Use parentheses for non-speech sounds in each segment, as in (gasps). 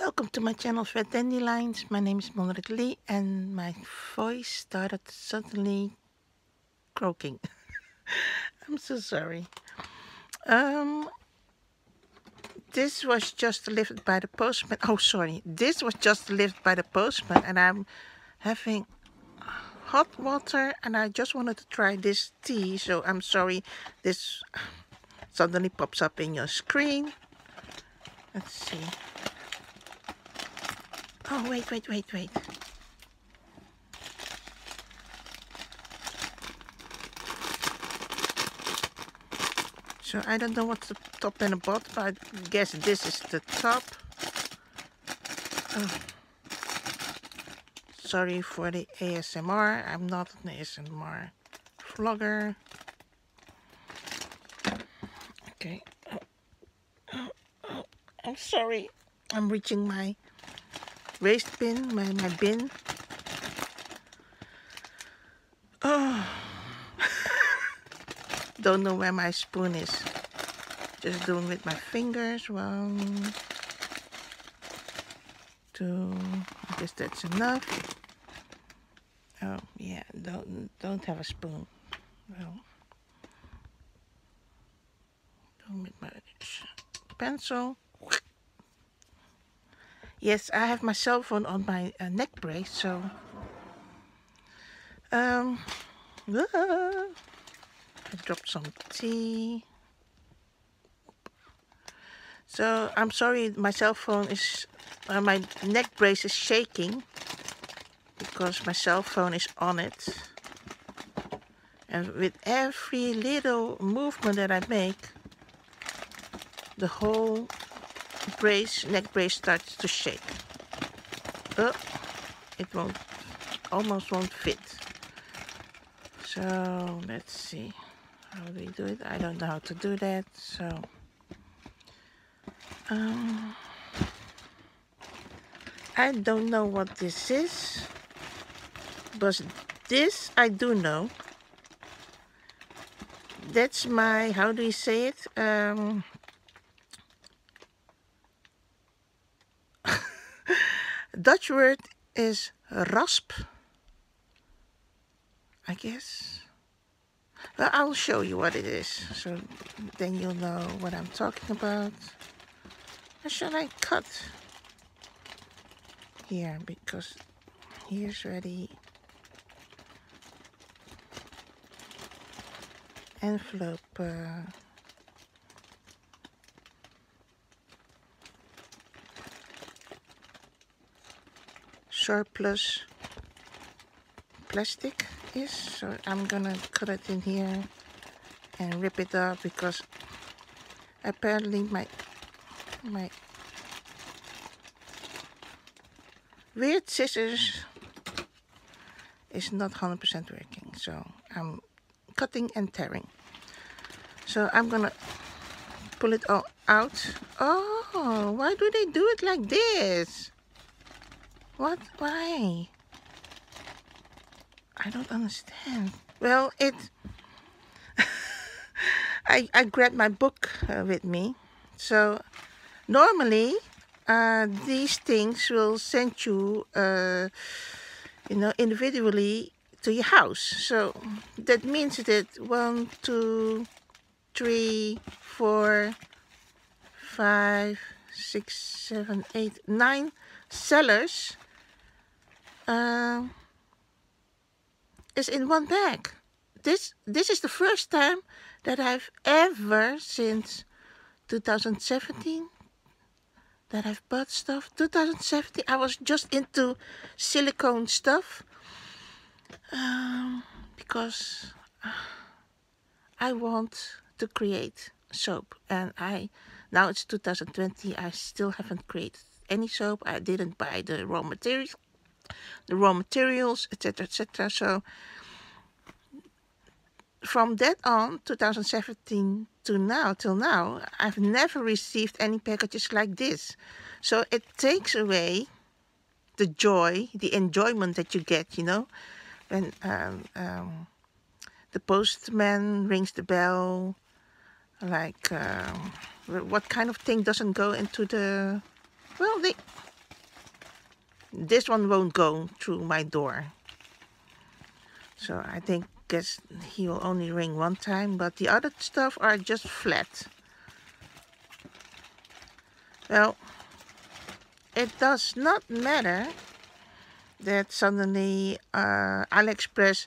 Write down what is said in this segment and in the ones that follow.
Welcome to my channel Fat Dandelions. My name is Monrik Lee and my voice started suddenly croaking. (laughs) I'm so sorry. Um, this was just delivered by the postman. Oh, sorry. This was just delivered by the postman and I'm having hot water and I just wanted to try this tea. So I'm sorry this suddenly pops up in your screen. Let's see. Oh, wait, wait, wait, wait. So I don't know what's the top and the bottom, but I guess this is the top. Oh. Sorry for the ASMR. I'm not an ASMR vlogger. Okay. Oh, oh, oh, oh. I'm sorry. I'm reaching my waste bin, my, my bin. Oh, (laughs) don't know where my spoon is. Just doing with my fingers. One, two. I guess that's enough. Oh yeah, don't don't have a spoon. Well, doing with my pencil. Yes, I have my cell phone on my uh, neck brace, so... Um, I dropped some tea. So, I'm sorry, my cell phone is... Uh, my neck brace is shaking. Because my cell phone is on it. And with every little movement that I make, the whole brace, neck brace starts to shake. Oh, it won't, almost won't fit. So let's see, how do we do it? I don't know how to do that, so. Um, I don't know what this is, but this I do know. That's my, how do you say it? Um, Dutch word is rasp. I guess. Well, I'll show you what it is, so then you'll know what I'm talking about. Or should I cut here, because here's ready envelope uh, surplus plastic is. So I'm gonna cut it in here and rip it up because apparently my my weird scissors is not 100% working. So I'm cutting and tearing. So I'm gonna pull it all out. Oh why do they do it like this what? Why? I don't understand. Well, it... (laughs) I, I grabbed my book uh, with me. So, normally, uh, these things will send you, uh, you know, individually to your house. So, that means that one, two, three, four, five, six, seven, eight, nine sellers uh, is in one bag. This this is the first time that I've ever since 2017 that I've bought stuff. 2017 I was just into silicone stuff um, because I want to create soap and I now it's 2020 I still haven't created any soap I didn't buy the raw materials the raw materials, etc., etc. So from that on, 2017 to now, till now, I've never received any packages like this. So it takes away the joy, the enjoyment that you get, you know, when um, um, the postman rings the bell, like um, what kind of thing doesn't go into the, well, they, this one won't go through my door. So I think guess he will only ring one time, but the other stuff are just flat. Well, it does not matter that suddenly uh, AliExpress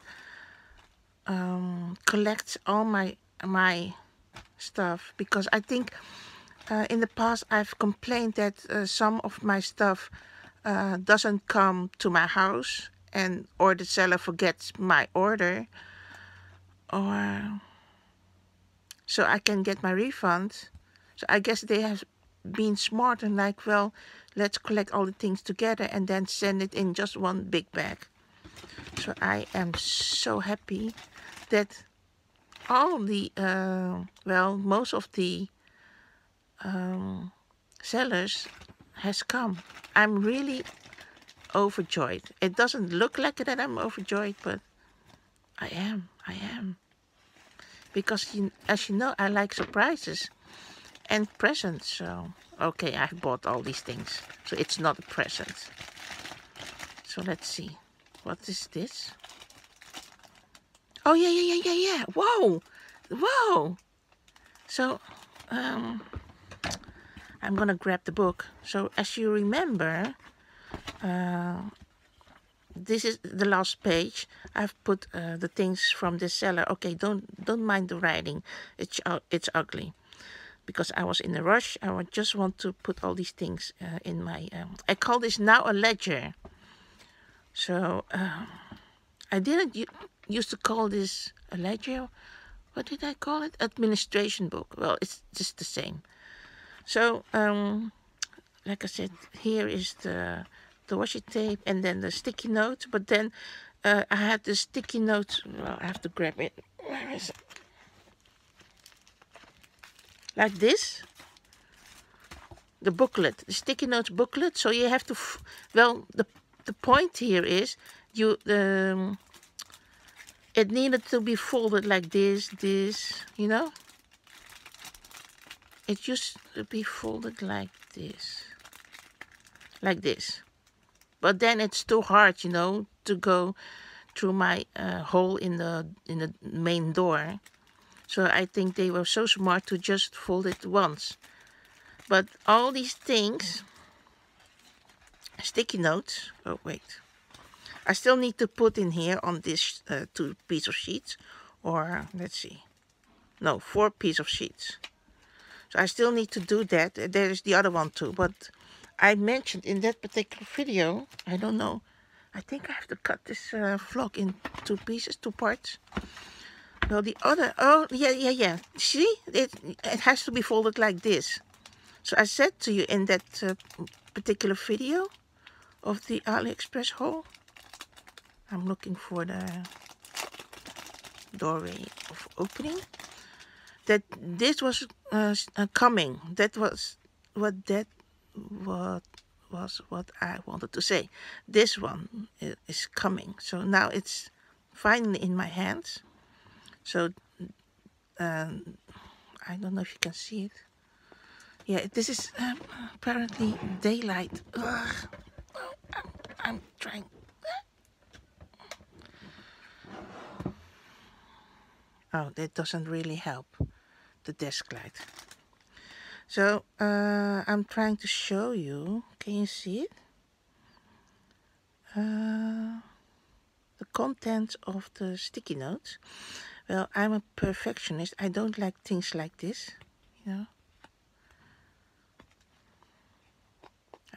um, collects all my my stuff because I think uh, in the past I've complained that uh, some of my stuff uh, doesn't come to my house and or the seller forgets my order or so I can get my refund so I guess they have been smart and like well let's collect all the things together and then send it in just one big bag. So I am so happy that all the uh, well most of the um, sellers has come. I'm really overjoyed. It doesn't look like that I'm overjoyed but I am I am. Because you, as you know I like surprises and presents so okay I've bought all these things. So it's not a present. So let's see. What is this? Oh yeah yeah yeah yeah yeah. Whoa! Whoa! So um I'm gonna grab the book so as you remember uh, this is the last page I've put uh, the things from the seller okay don't don't mind the writing it's uh, it's ugly because I was in a rush. I just want to put all these things uh, in my... Um, I call this now a ledger. So um, I didn't used to call this a ledger. What did I call it? Administration book. Well, it's just the same. So, um, like I said, here is the, the washi tape and then the sticky note. But then uh, I had the sticky note. Well, I have to grab it. Where is it? like this the booklet the sticky notes booklet so you have to well the the point here is you um, it needed to be folded like this this you know it used to be folded like this. Like this. But then it's too hard you know to go through my uh, hole in the in the main door. So I think they were so smart to just fold it once. But all these things, sticky notes, oh wait, I still need to put in here on this uh, two piece of sheets, or let's see, no, four piece of sheets. So I still need to do that. There's the other one too, but I mentioned in that particular video, I don't know, I think I have to cut this uh, vlog in two pieces, two parts. Well, the other, oh, yeah, yeah, yeah. See, it, it has to be folded like this. So I said to you in that uh, particular video of the AliExpress haul, I'm looking for the doorway of opening, that this was uh, uh, coming. That was what that what was what I wanted to say. This one is coming. So now it's finally in my hands. So um, I don't know if you can see it. Yeah, this is um, apparently daylight. Ugh. Oh, I'm, I'm trying. Oh, that doesn't really help, the desk light. So, uh, I'm trying to show you. Can you see it? Uh, the contents of the sticky notes. Well, I'm a perfectionist. I don't like things like this, you know.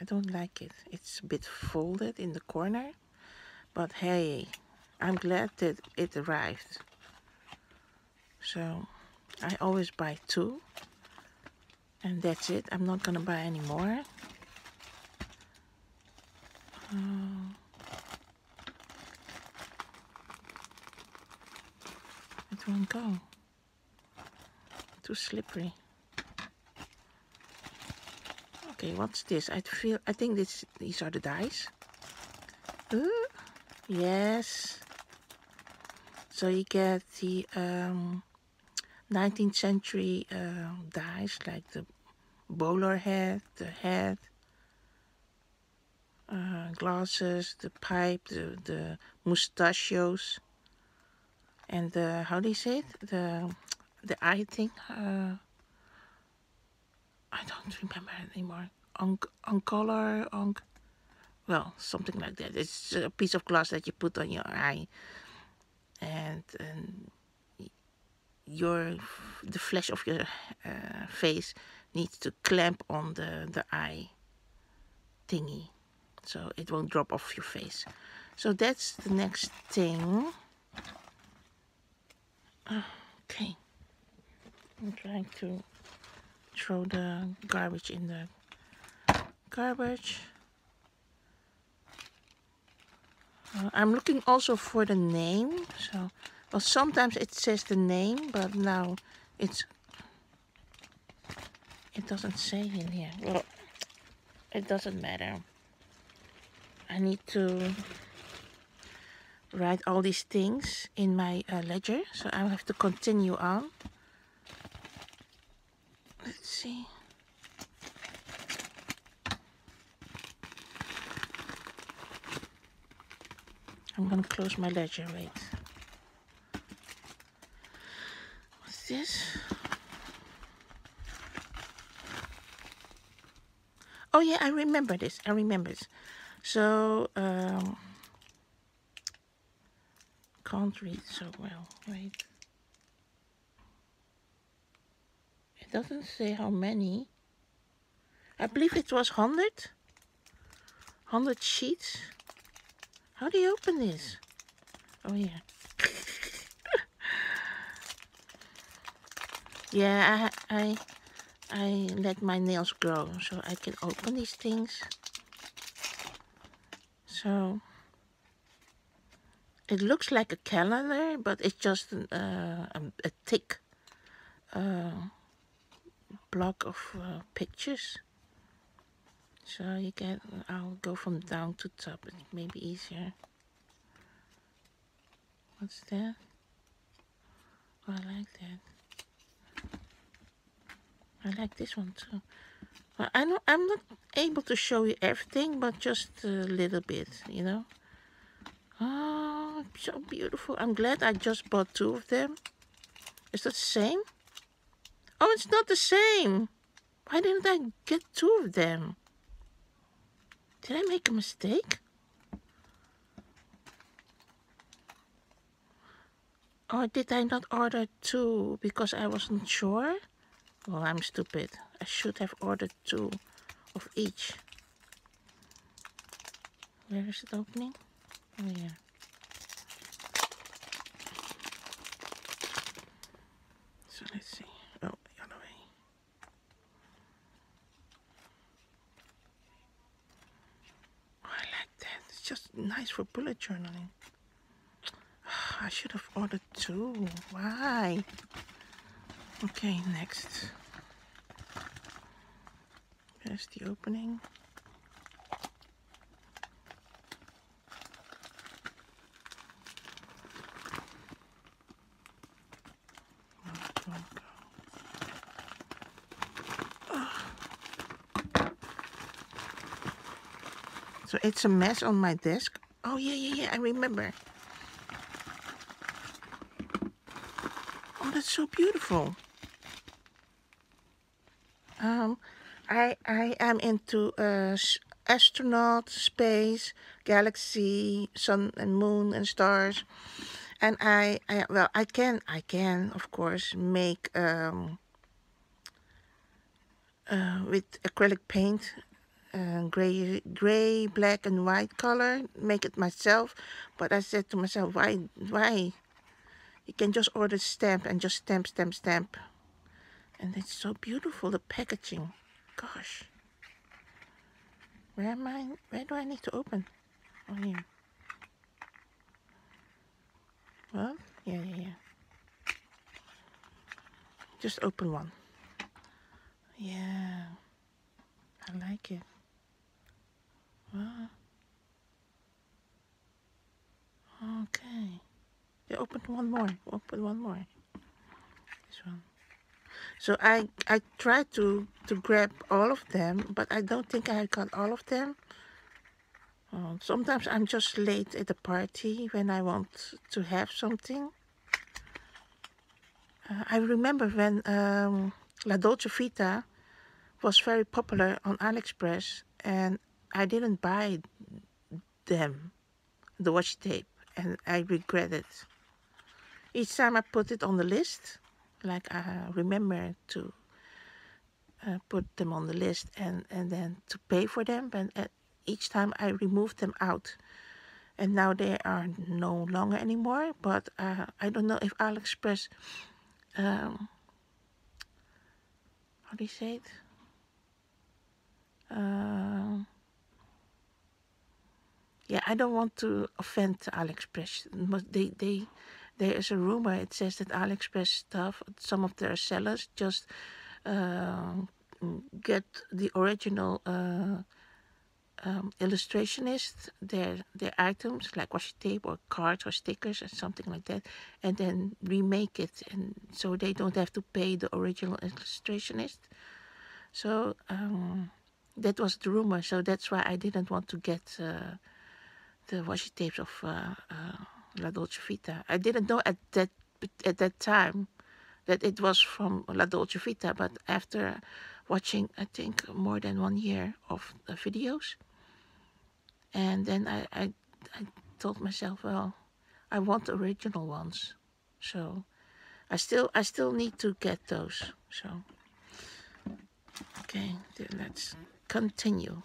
I don't like it. It's a bit folded in the corner. But hey, I'm glad that it arrived. So, I always buy two. And that's it. I'm not gonna buy any more. Uh, It won't go. Too slippery. Okay, what's this? I feel. I think this. These are the dies. Uh, yes. So you get the um, 19th century uh, dies, like the bowler hat, the hat, uh, glasses, the pipe, the, the mustachios, and the, how do you say it? The, the eye thing. Uh, I don't remember anymore. On, on color, on, well, something like that. It's a piece of glass that you put on your eye. And, and your the flesh of your uh, face needs to clamp on the, the eye thingy so it won't drop off your face. So that's the next thing. Okay. I'm trying to throw the garbage in the garbage. Uh, I'm looking also for the name so sometimes it says the name but now it's it doesn't say in here. Well it doesn't matter. I need to write all these things in my uh, ledger so I have to continue on. Let's see. I'm gonna close my ledger wait this? Oh yeah I remember this I remember this. So um, can't read so well wait. It doesn't say how many. I believe it was 100 100 sheets? How do you open this? Oh yeah (laughs) yeah I, I I let my nails grow so I can open these things. So it looks like a calendar but it's just uh, a, a, thick uh, block of uh, pictures. So you get I'll go from down to top it may be easier. What's that? Oh, I like that I like this one too. Well, I know I'm not able to show you everything but just a little bit you know? Oh so beautiful. I'm glad I just bought two of them. Is that the same? Oh it's not the same. Why didn't I get two of them? Did I make a mistake? Or did I not order two because I wasn't sure? Well, I'm stupid. I should have ordered two of each. Where is it opening? Oh, yeah. So let's see. Oh, yellow one. Well, oh, that's just nice for bullet journaling. (sighs) I should have ordered two. Why? Okay, next. There's the opening. So it's a mess on my desk. Oh, yeah, yeah, yeah, I remember. Oh, that's so beautiful. Um, I, I am into uh, astronaut, space, galaxy, sun and moon and stars. And I, I well, I can, I can, of course, make um, uh, with acrylic paint uh, gray, gray, black, and white color. Make it myself. But I said to myself, why, why? You can just order stamp and just stamp, stamp, stamp. And it's so beautiful, the packaging. Gosh. Where am I? Where do I need to open? Oh, here. Well, yeah, yeah, yeah. Just open one. Yeah. I like it. Okay. You open one more. Open one more. This one. So I I tried to to grab all of them, but I don't think I got all of them. Uh, sometimes I'm just late at the party when I want to have something. Uh, I remember when um, La Dolce Vita was very popular on AliExpress and I didn't buy them, the washi tape, and I regret it. Each time I put it on the list, like I remember to uh, put them on the list and, and then to pay for them, and uh, each time I removed them out. And now they are no longer anymore, but uh, I don't know if AliExpress, um, how do you say it? Uh, yeah, I don't want to offend AliExpress. They, they, there is a rumor. It says that AliExpress stuff, some of their sellers just uh, get the original uh, um, illustrationist their their items like washi tape or cards or stickers or something like that, and then remake it, and so they don't have to pay the original illustrationist. So um, that was the rumor. So that's why I didn't want to get. Uh, the washi tapes of uh, uh, La Dolce Vita. I didn't know at that at that time that it was from La Dolce Vita, but after watching, I think, more than one year of the videos, and then I, I, I told myself, well, I want original ones, so I still I still need to get those. So okay, let's continue.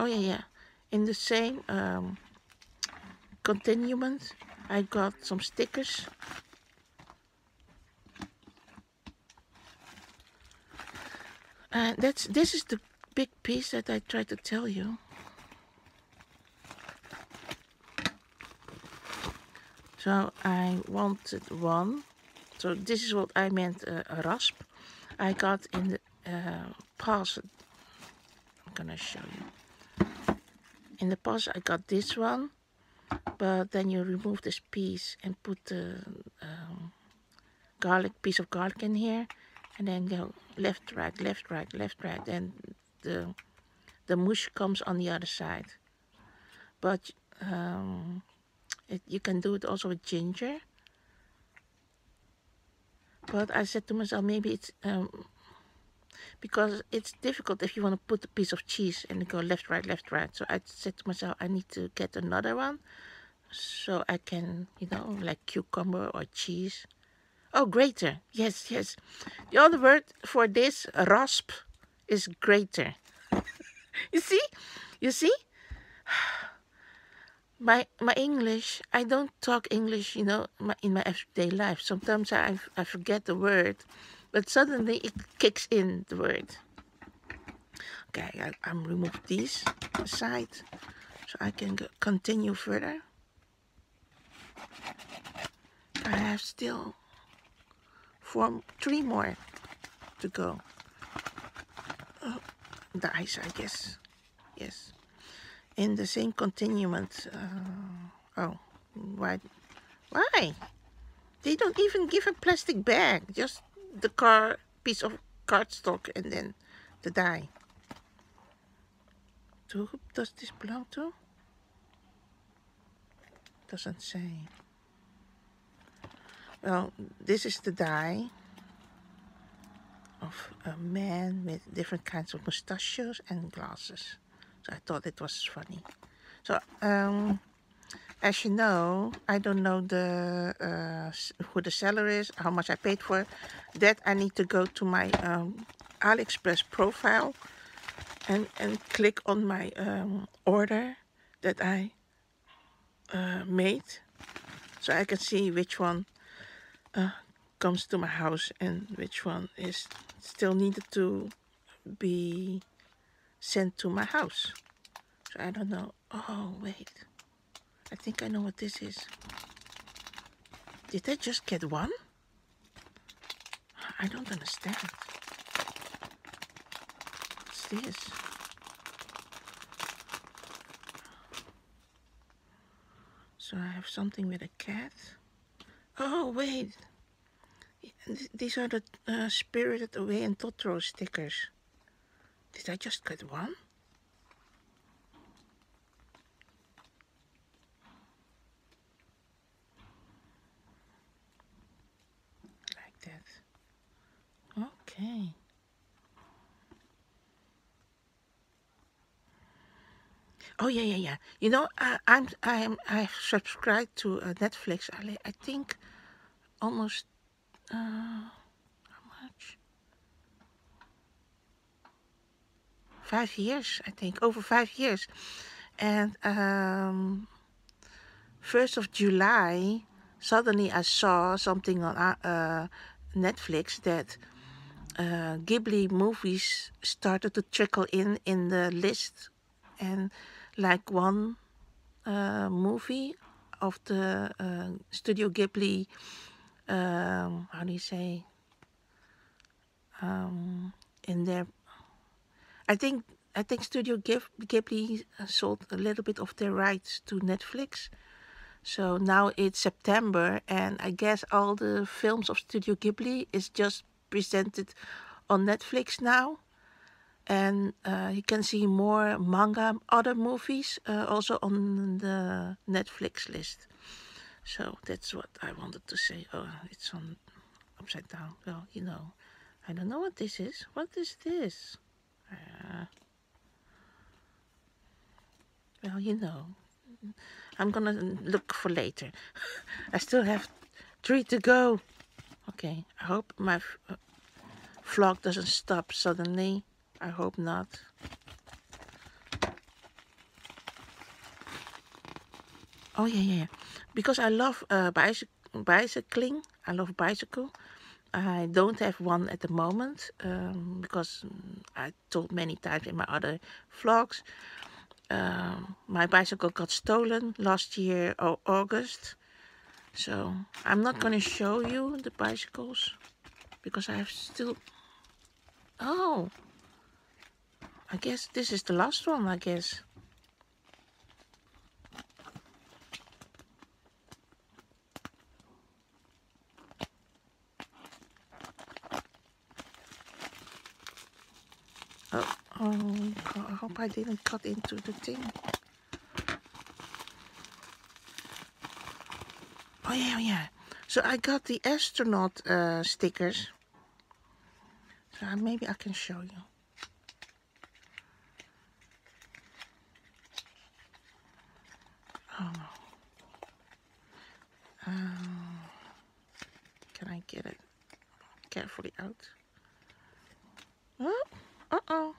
Oh yeah yeah. In the same um, I got some stickers. And that's this is the big piece that I tried to tell you. So I wanted one. So this is what I meant uh, a rasp. I got in the uh, past I'm gonna show you in the past I got this one but then you remove this piece and put the um, garlic piece of garlic in here and then go left right left right left right and the the mush comes on the other side. But um, it, you can do it also with ginger. But I said to myself maybe it's um, because it's difficult if you want to put a piece of cheese and go left, right, left, right. So I said to myself, I need to get another one so I can, you know, like cucumber or cheese. Oh, grater. Yes, yes. The other word for this, rasp, is grater. (laughs) you see? You see? (sighs) My my English, I don't talk English, you know, my, in my everyday life. Sometimes I, I forget the word but suddenly it kicks in the word. Okay, I, I'm remove these aside so I can continue further. I have still four, three more to go. Oh, the ice, I guess. Yes. In the same continuance. Uh, oh, why? Why? They don't even give a plastic bag. Just the car piece of cardstock and then the die. To does this belong to? Doesn't say. Well, this is the die of a man with different kinds of mustachios and glasses. So I thought it was funny. So um, as you know, I don't know the uh, who the seller is, how much I paid for. It. That I need to go to my um, AliExpress profile and and click on my um, order that I uh, made, so I can see which one uh, comes to my house and which one is still needed to be sent to my house. So I don't know. Oh wait. I think I know what this is. Did I just get one? I don't understand. What's this? So I have something with a cat. Oh, wait. these are the uh, Spirited Away and Totoro stickers. Did I just get one? Like that. Okay. Oh yeah, yeah, yeah. You know, I, I'm I'm I've subscribed to uh, Netflix. I, I think almost uh, how much? Five years, I think, over five years. And um, first of July, suddenly I saw something on uh, Netflix that uh, Ghibli movies started to trickle in in the list, and like one uh, movie of the uh, Studio Ghibli, um, how do you say, um, in their, I think I think Studio Ghibli sold a little bit of their rights to Netflix. So now it's September, and I guess all the films of Studio Ghibli is just presented on Netflix now. And uh, you can see more manga, other movies uh, also on the Netflix list. So that's what I wanted to say. Oh, it's on upside down. Well, you know, I don't know what this is. What is this? Uh, well, you know, I'm gonna look for later. (laughs) I still have three to go. Okay, I hope my uh, vlog doesn't stop suddenly. I hope not. Oh yeah, yeah, yeah. Because I love uh, bicyc- bicycling. I love bicycle. I don't have one at the moment um, because mm, I told many times in my other vlogs. Um, my bicycle got stolen last year, au- August. So I'm not going to show you the bicycles because I have still. Oh, I guess this is the last one. I guess. Oh, oh, I hope I didn't cut into the thing. Oh yeah, yeah. So I got the astronaut uh, stickers. So maybe I can show you. Oh. Um, can I get it carefully out? Oh, uh oh.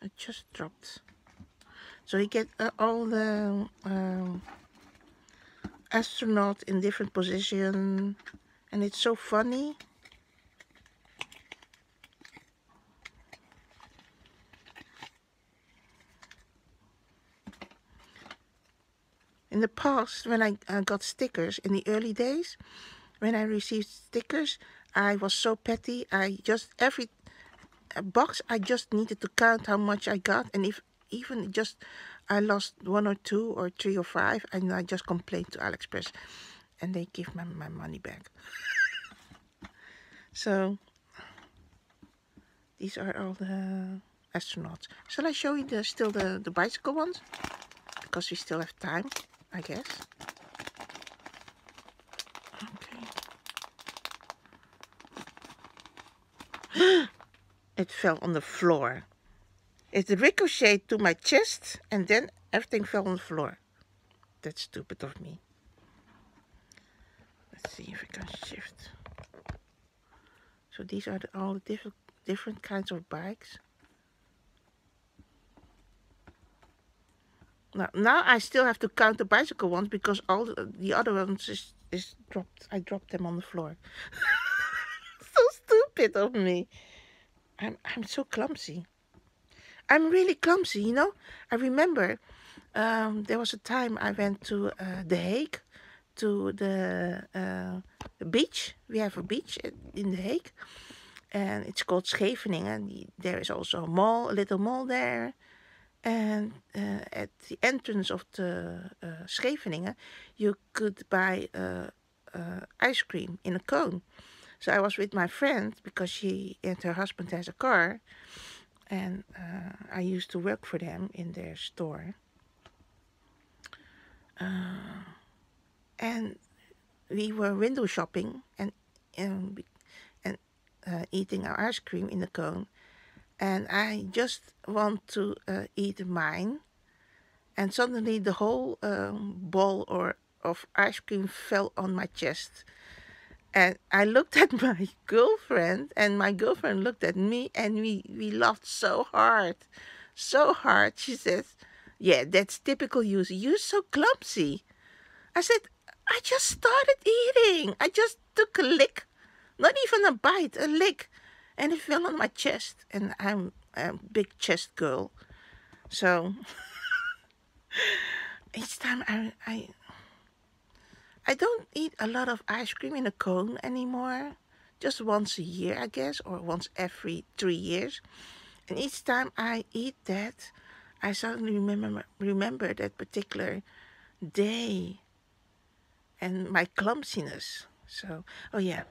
It just dropped. So you get uh, all the um, astronaut in different position, and it's so funny. In the past, when I uh, got stickers in the early days, when I received stickers, I was so petty. I just every box I just needed to count how much I got, and if even just I lost one or two or three or five, and I just complained to AliExpress, and they give my my money back. (laughs) so these are all the astronauts. Shall I show you the still the the bicycle ones? Because we still have time, I guess. Okay. (gasps) it fell on the floor. It ricocheted to my chest and then everything fell on the floor. That's stupid of me. Let's see if we can shift. So these are the, all the different different kinds of bikes. Now, now I still have to count the bicycle ones because all the, the other ones is, is dropped. I dropped them on the floor. (laughs) so stupid of me. I'm I'm so clumsy. I'm really clumsy, you know. I remember um, there was a time I went to uh, The Hague, to the, uh, beach. We have a beach in The Hague, and it's called Scheveningen. There is also a mall, a little mall there. And uh, at the entrance of the uh, Scheveningen, you could buy uh, uh, ice cream in a cone. So I was with my friend because she and her husband has a car, and uh, I used to work for them in their store. Uh, and we were window shopping and and, and uh, eating our ice cream in the cone, and I just want to uh, eat mine, and suddenly the whole um, ball or of ice cream fell on my chest. And I looked at (laughs) my girlfriend, and my girlfriend looked at me, and we, we laughed so hard. So hard. She says, Yeah, that's typical you. You're so clumsy. I said, I just started eating. I just took a lick. Not even a bite, a lick. And it fell on my chest. And I'm a big chest girl. So (laughs) each time I, I I don't eat a lot of ice cream in a cone anymore. Just once a year, I guess, or once every three years. And each time I eat that, I suddenly remember remember that particular day and my clumsiness. So, oh yeah,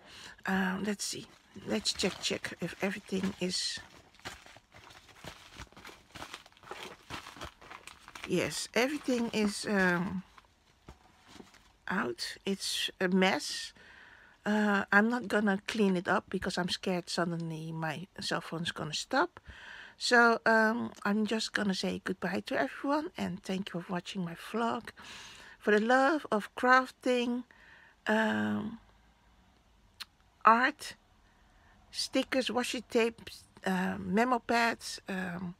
um, let's see. Let's check check if everything is. Yes, everything is. Um, out. It's a mess. Uh, I'm not gonna clean it up because I'm scared suddenly my cell phone's gonna stop. So um, I'm just gonna say goodbye to everyone and thank you for watching my vlog. For the love of crafting, um, art, stickers, washi tapes, uh, memo pads, um,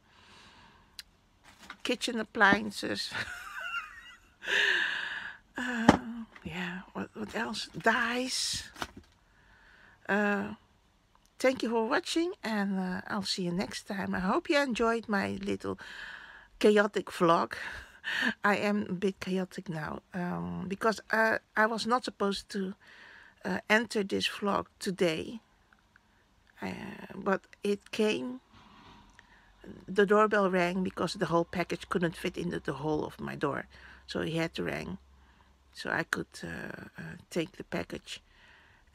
kitchen appliances. (laughs) uh, yeah, what, what else? Dies. Uh, thank you for watching and uh, I'll see you next time. I hope you enjoyed my little chaotic vlog. I am a bit chaotic now um, because uh, I was not supposed to uh, enter this vlog today. Uh, but it came, the doorbell rang because the whole package couldn't fit into the hole of my door. So he had to ring so I could uh, uh, take the package.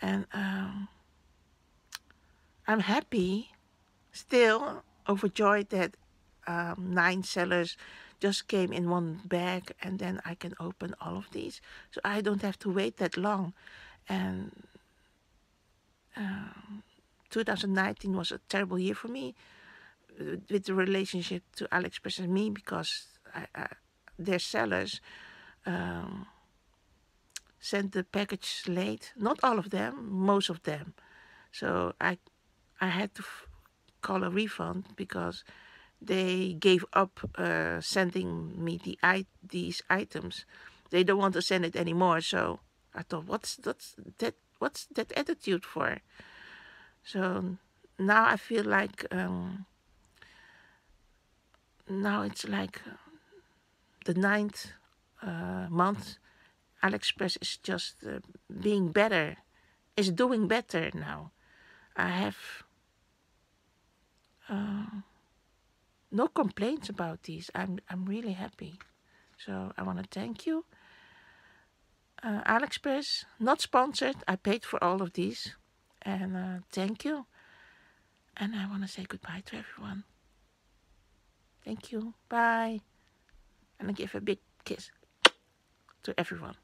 And um, I'm happy, still overjoyed that um, nine sellers just came in one bag and then I can open all of these. So I don't have to wait that long. And um, 2019 was a terrible year for me uh, with the relationship to AliExpress and me because I, I, their sellers um, sent the package late. Not all of them, most of them. So I, I had to call a refund because they gave up uh, sending me the I these items. They don't want to send it anymore. So I thought, what's that's that? What's that attitude for? So now I feel like um, now it's like the ninth uh, month AliExpress is just uh, being better, is doing better now. I have uh, no complaints about these. I'm I'm really happy. So I want to thank you. Uh, AliExpress, not sponsored. I paid for all of these. And uh, thank you. And I want to say goodbye to everyone. Thank you. Bye. And I give a big kiss to everyone.